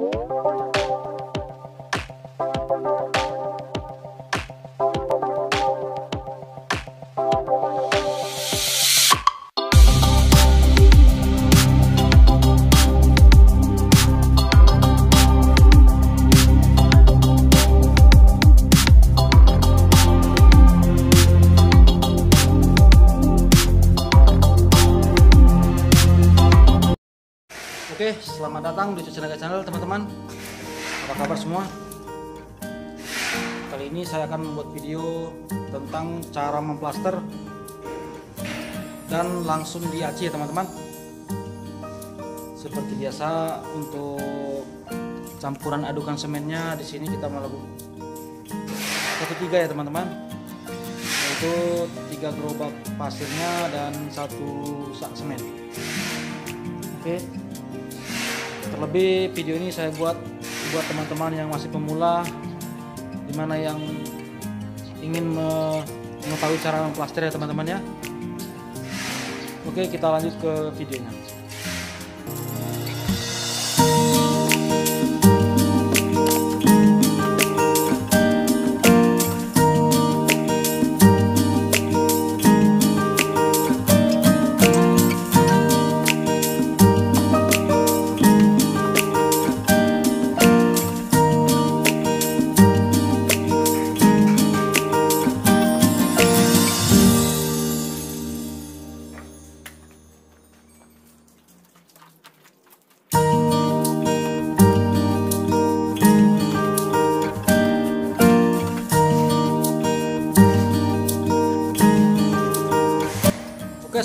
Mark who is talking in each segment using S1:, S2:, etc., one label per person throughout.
S1: Música Oke, selamat datang di Cuci Naga Channel teman-teman. Apa kabar semua? Kali ini saya akan membuat video tentang cara memplaster dan langsung diaci ya teman-teman. Seperti biasa untuk campuran adukan semennya di sini kita melakukan satu tiga ya teman-teman. Yaitu tiga gerobak pasirnya dan satu sak semen. Oke, terlebih video ini saya buat buat teman-teman yang masih pemula di mana yang ingin mengetahui cara memplaster ya teman-teman ya. Oke kita lanjut ke videonya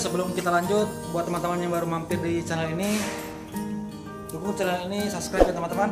S1: sebelum kita lanjut buat teman-teman yang baru mampir di channel ini dukung channel ini subscribe ya teman-teman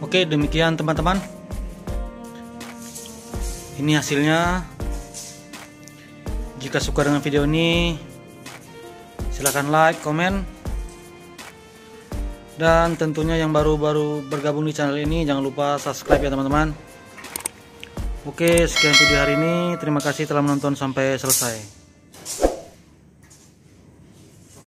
S1: Oke, demikian teman-teman. Ini hasilnya. Jika suka dengan video ini, silahkan like, komen, dan tentunya yang baru-baru bergabung di channel ini jangan lupa subscribe ya teman-teman. Oke, sekian video hari ini. Terima kasih telah menonton sampai selesai.